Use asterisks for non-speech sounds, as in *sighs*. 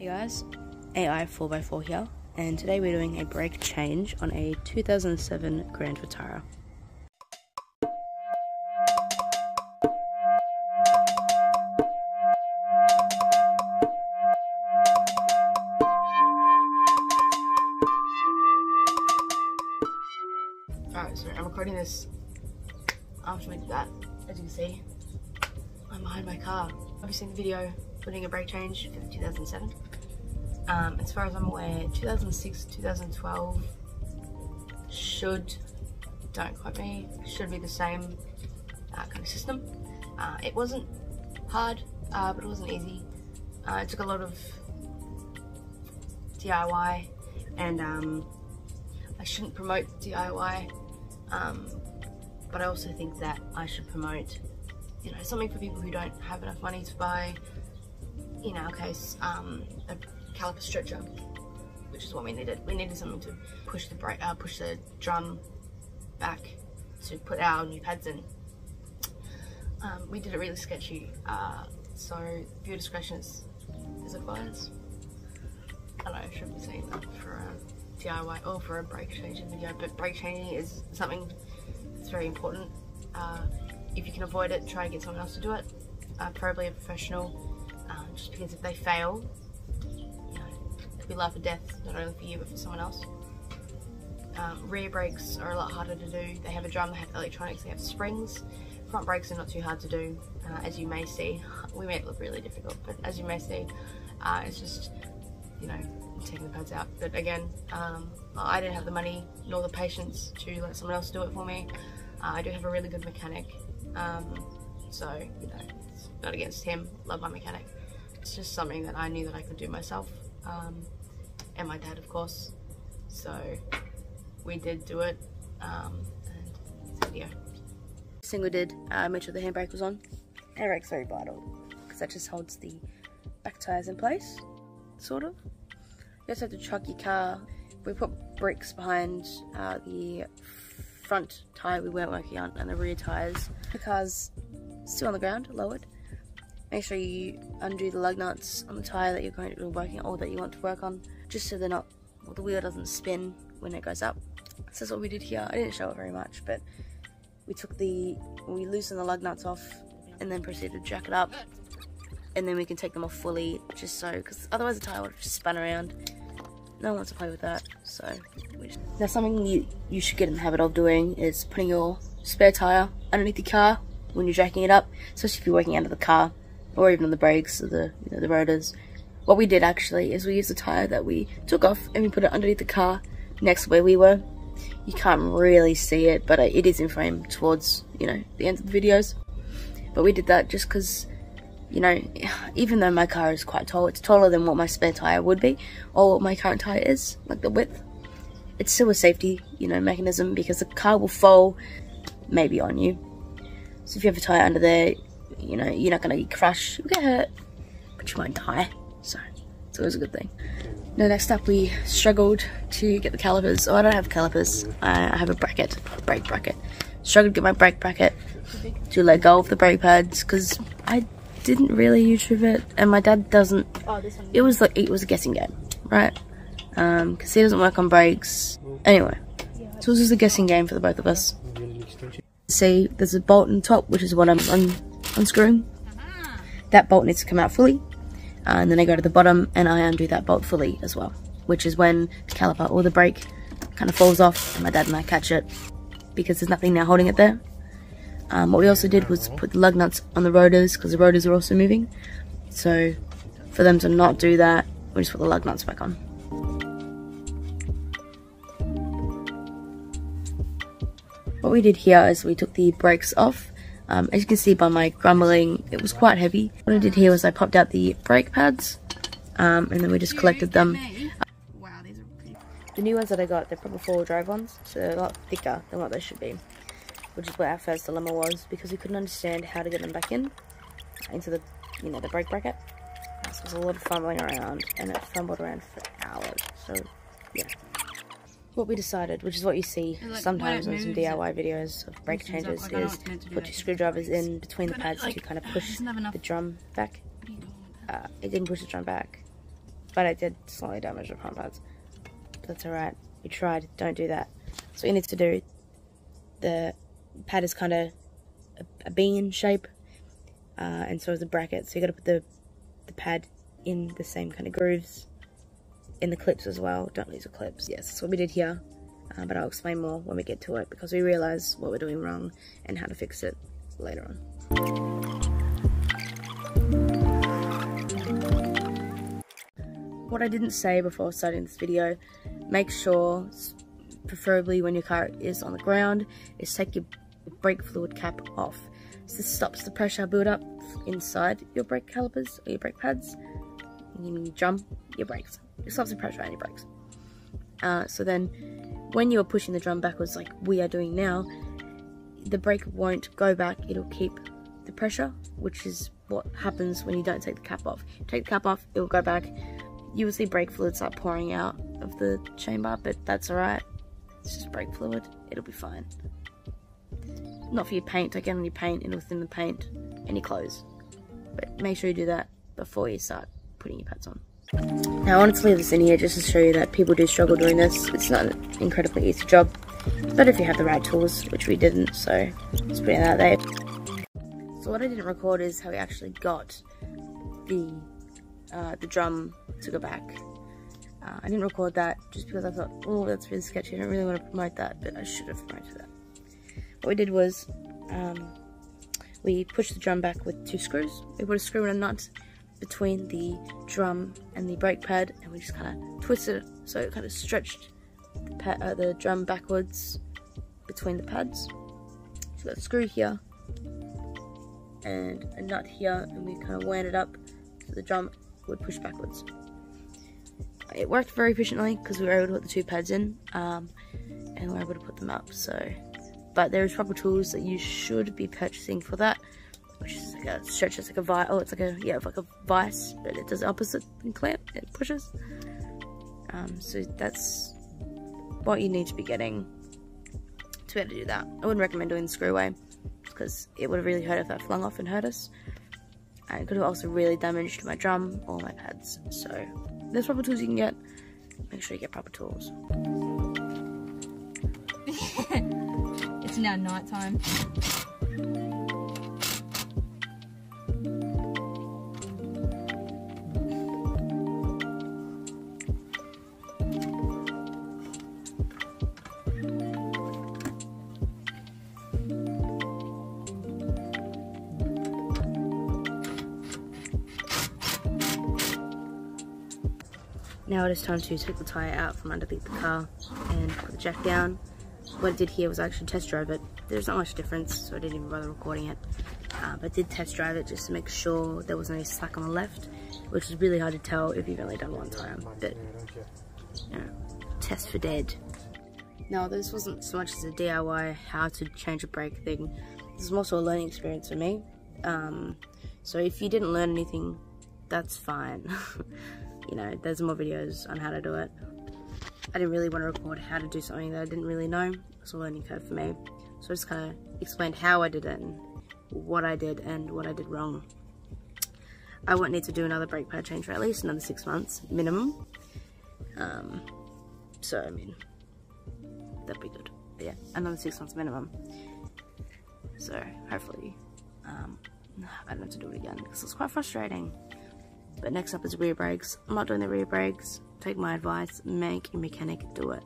Hey guys, AI 4x4 here, and today we're doing a brake change on a 2007 Grand Vitara. Alright, so I'm recording this after we did that, as you can see. I'm behind my car. Have you seen the video putting a brake change for the 2007? Um, as far as I'm aware, 2006, 2012 should, don't quote me, should be the same uh, kind of system. Uh, it wasn't hard, uh, but it wasn't easy. Uh, it took a lot of DIY and um, I shouldn't promote DIY um, but I also think that I should promote you know something for people who don't have enough money to buy in our case um, a caliper stretcher which is what we needed. We needed something to push the brake uh, push the drum back to put our new pads in. Um, we did it really sketchy. Uh, so viewer discretion is, is advised. I know I shouldn't be saying that for a DIY or for a brake changing video but brake changing is something that's very important. Uh, if you can avoid it, try and get someone else to do it, uh, preferably a professional, um, just because if they fail, be life or death, not only for you but for someone else. Um, rear brakes are a lot harder to do. They have a drum, they have electronics, they have springs. Front brakes are not too hard to do, uh, as you may see. *laughs* We made it look really difficult, but as you may see, uh, it's just, you know, taking the pads out. But again, um, I didn't have the money nor the patience to let someone else do it for me. Uh, I do have a really good mechanic um, so, you know, it's not against him, love my mechanic. It's just something that I knew that I could do myself. Um, and my dad, of course. So, we did do it. Um, and video. Thing we did, uh, made sure the handbrake was on. Handbrake's very vital because that just holds the back tyres in place, sort of. You also have to truck your car. We put bricks behind uh, the front tyre we weren't working on and the rear tyres. The car's still on the ground, lowered. Make sure you undo the lug nuts on the tyre that you're going to be working on or that you want to work on, just so they're not, well, the wheel doesn't spin when it goes up. So that's what we did here. I didn't show it very much, but we took the, we loosened the lug nuts off and then proceeded to jack it up. And then we can take them off fully, just so, because otherwise the tyre would just spun around no one wants to play with that. So now something you you should get in the habit of doing is putting your spare tire underneath the car when you're jacking it up, especially if you're working under the car or even on the brakes or the you know, the rotors. What we did actually is we used the tire that we took off and we put it underneath the car next to where we were. You can't really see it, but it is in frame towards you know the end of the videos. But we did that just because you know, *sighs* even though my car is quite tall, it's taller than what my spare tire would be, or what my current tire is, like the width. It's still a safety, you know, mechanism because the car will fall, maybe on you. So if you have a tire under there, you know, you're not gonna crash, you'll get hurt, but you won't die. So it's always a good thing. Now next up, we struggled to get the calipers. Oh, I don't have calipers. I have a bracket, a brake bracket. Struggled to get my brake bracket to let go of the brake pads because I didn't really YouTube it, and my dad doesn't. Oh, it was like it was a guessing game, right? Um, because he doesn't work on brakes. Anyway, so this is a guessing game for the both of us. See, there's a bolt on top, which is what I'm un unscrewing. That bolt needs to come out fully, and then I go to the bottom and I undo that bolt fully as well, which is when the caliper or the brake kind of falls off, and my dad and I catch it because there's nothing now holding it there. Um, what we also did was put the lug nuts on the rotors because the rotors are also moving. So for them to not do that, we just put the lug nuts back on. What we did here is we took the brakes off. Um, as you can see by my grumbling, it was quite heavy. What I did here was I popped out the brake pads um, and then we just collected them. The new ones that I got, they're proper four-wheel drive ones, so they're a lot thicker than what they should be which is where our first dilemma was because we couldn't understand how to get them back in into the you know the brake bracket. This was a lot of fumbling around and it fumbled around for hours. So yeah. What we decided, which is what you see like, sometimes on some DIY videos of brake changes, like, is put your screwdrivers in between the pads like, to kind of push the drum back. Uh, it didn't push the drum back. but it did slightly damage the front pads. That's alright. We tried. Don't do that. So you need to do, the pad is kind of a, a bean shape, uh, and so is the bracket. So you got to put the the pad in the same kind of grooves in the clips as well. Don't lose the clips. Yes, that's what we did here. Uh, but I'll explain more when we get to it because we realize what we're doing wrong and how to fix it later on. What I didn't say before starting this video, make sure, preferably when your car is on the ground, is take your brake fluid cap off. So this stops the pressure build-up inside your brake calipers or your brake pads. You jump, your brakes. It stops the pressure on your brakes. Uh, so then, when you're pushing the drum backwards like we are doing now, the brake won't go back, it'll keep the pressure, which is what happens when you don't take the cap off. Take the cap off, it will go back. You will see brake fluid start pouring out of the chamber, but that's alright. It's just brake fluid, it'll be fine. Not for your paint, don't get your paint and within the paint any clothes. But make sure you do that before you start putting your pads on. Now I wanted to leave this in here just to show you that people do struggle doing this. It's not an incredibly easy job, but if you have the right tools, which we didn't, so let's putting that out there. So what I didn't record is how we actually got the uh, the drum to go back. Uh, I didn't record that just because I thought, oh, that's really sketchy. I don't really want to promote that, but I should have promoted that. What we did was, um, we pushed the drum back with two screws. We put a screw and a nut between the drum and the brake pad and we just kind of twisted it so it kind of stretched the, uh, the drum backwards between the pads. So got a screw here and a nut here and we kind of wound it up so the drum would push backwards. It worked very efficiently because we were able to put the two pads in um, and we were able to put them up. So, But there's proper tools that you should be purchasing for that is a stretch, like a vice, oh, it's like a, yeah, like a vice, but it does opposite and clamp, it pushes. Um, so that's what you need to be getting to be able to do that. I wouldn't recommend doing the screw way, because it would have really hurt if that flung off and hurt us. And it could have also really damaged my drum or my pads. So there's proper tools you can get. Make sure you get proper tools. *laughs* it's now night time. Now it is time to take the tyre out from underneath the car and put the jack down. What I did here was I actually test drove it. There's not much difference, so I didn't even bother recording it. Uh, but I did test drive it just to make sure there wasn't any slack on the left, which is really hard to tell if you've only done one time. But, you know, test for dead. Now, this wasn't so much as a DIY how to change a brake thing. This is more so a learning experience for me. Um, so if you didn't learn anything, that's fine. *laughs* you know, there's more videos on how to do it. I didn't really want to record how to do something that I didn't really know. It's a learning curve for me. So I just kind of explained how I did it and what I did and what I did wrong. I won't need to do another brake pad change for at least another six months minimum. Um, so, I mean, that'd be good. But yeah, another six months minimum. So, hopefully, um, I don't have to do it again because it's quite frustrating. But next up is rear brakes. I'm not doing the rear brakes. Take my advice, make your mechanic do it.